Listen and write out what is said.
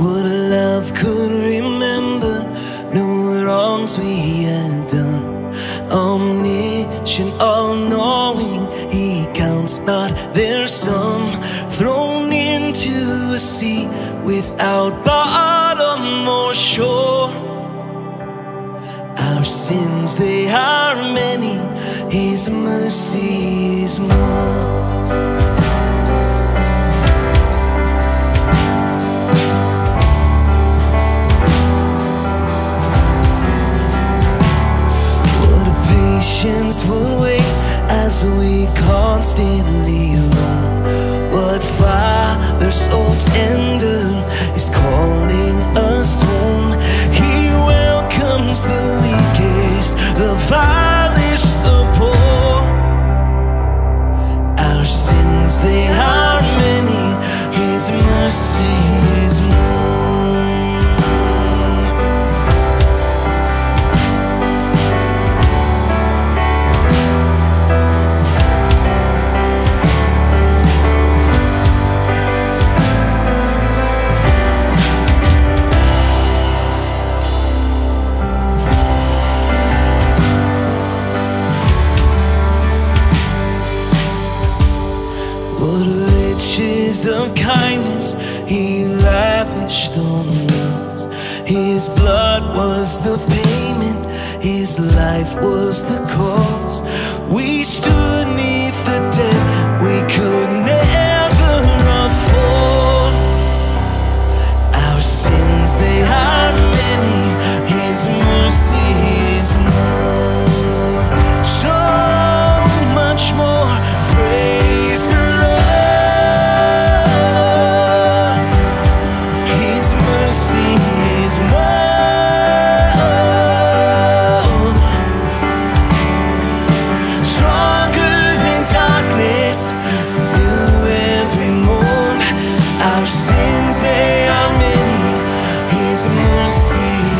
What a love could remember. No wrongs we had done. Omniscient, all-knowing He counts not their sum. Thrown into a sea Without bottom or shore. Our sins, they are many. His mercy is more. As we constantly run. What Father so tender acts of kindness He lavished on us. His blood was the payment, His life was the cost. We stood neath the debt we could never afford. Our sins, they are many, His mercy is more. It's a mercy.